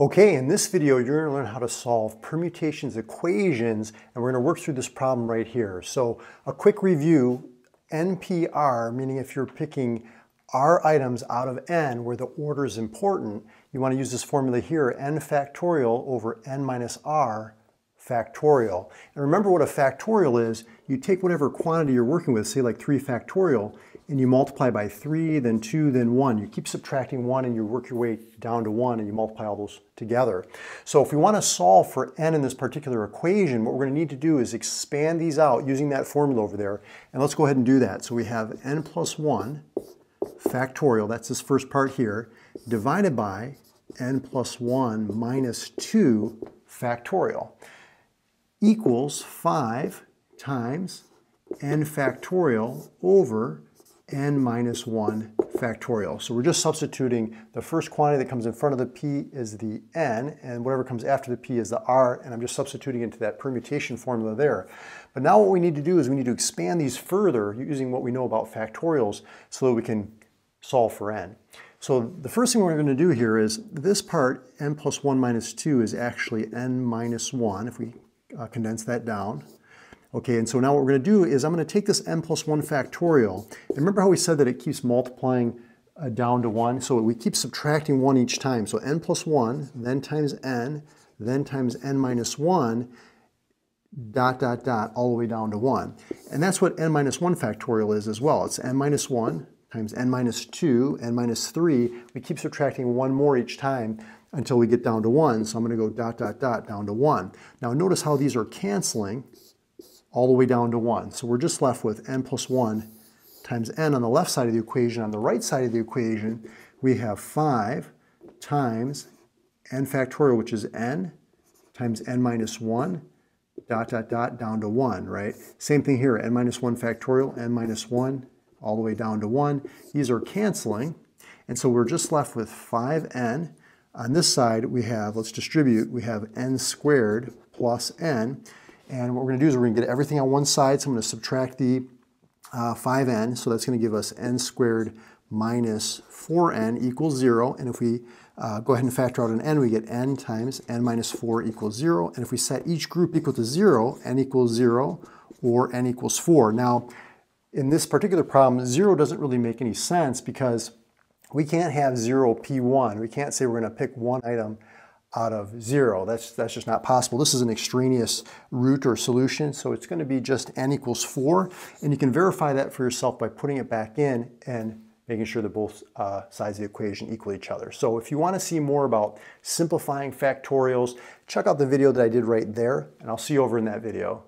Okay, in this video, you're gonna learn how to solve permutations equations, and we're gonna work through this problem right here. So a quick review, nPr, meaning if you're picking R items out of N where the order is important, you wanna use this formula here, N factorial over N minus R factorial. And remember what a factorial is, you take whatever quantity you're working with, say like 3 factorial, and you multiply by 3, then 2, then 1. You keep subtracting 1 and you work your way down to 1 and you multiply all those together. So if we want to solve for n in this particular equation, what we're going to need to do is expand these out using that formula over there. And let's go ahead and do that. So we have n plus 1 factorial, that's this first part here, divided by n plus 1 minus 2 factorial equals 5 times n factorial over n minus 1 factorial. So we're just substituting the first quantity that comes in front of the p is the n, and whatever comes after the p is the r, and I'm just substituting into that permutation formula there. But now what we need to do is we need to expand these further using what we know about factorials so that we can solve for n. So the first thing we're going to do here is this part, n plus 1 minus 2, is actually n minus 1, if we uh, condense that down. Okay, and so now what we're going to do is I'm going to take this n plus 1 factorial. And remember how we said that it keeps multiplying uh, down to 1? So we keep subtracting 1 each time. So n plus 1, then times n, then times n minus 1, dot, dot, dot, all the way down to 1. And that's what n minus 1 factorial is as well. It's n minus 1 times n minus 2, n minus 3. We keep subtracting 1 more each time until we get down to 1. So I'm going to go dot, dot, dot down to 1. Now notice how these are canceling all the way down to 1. So we're just left with n plus 1 times n on the left side of the equation. On the right side of the equation, we have 5 times n factorial, which is n, times n minus 1, dot, dot, dot, down to 1, right? Same thing here, n minus 1 factorial, n minus 1, all the way down to 1. These are canceling, and so we're just left with 5n. On this side, we have, let's distribute, we have n squared plus n. And what we're going to do is we're going to get everything on one side. So I'm going to subtract the uh, 5n. So that's going to give us n squared minus 4n equals 0. And if we uh, go ahead and factor out an n, we get n times n minus 4 equals 0. And if we set each group equal to 0, n equals 0 or n equals 4. Now, in this particular problem, 0 doesn't really make any sense because we can't have 0 p1. We can't say we're going to pick one item out of zero. That's, that's just not possible. This is an extraneous root or solution, so it's going to be just n equals 4. And you can verify that for yourself by putting it back in and making sure that both uh, sides of the equation equal each other. So if you want to see more about simplifying factorials, check out the video that I did right there, and I'll see you over in that video.